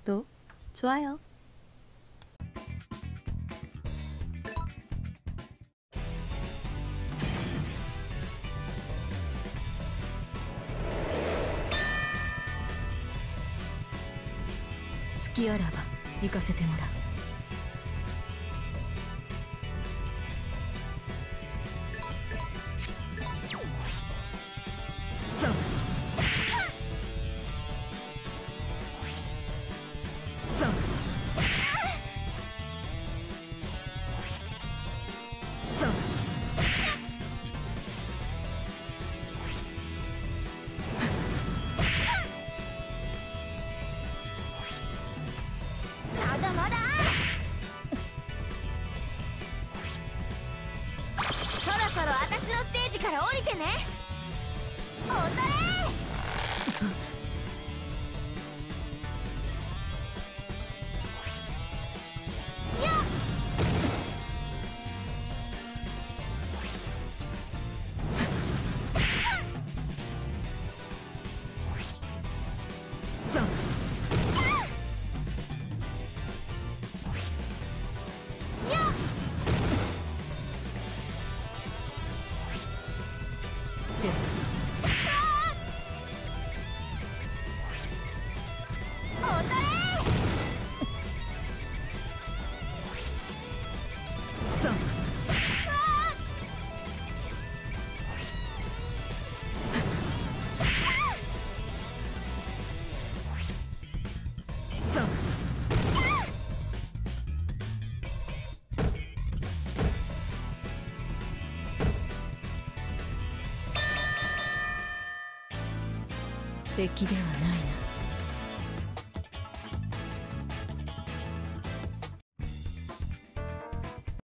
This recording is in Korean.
구독, 좋아요. 스키어라바 이것에 대모라 のステージから降りてね。objectives. 敵ではないな。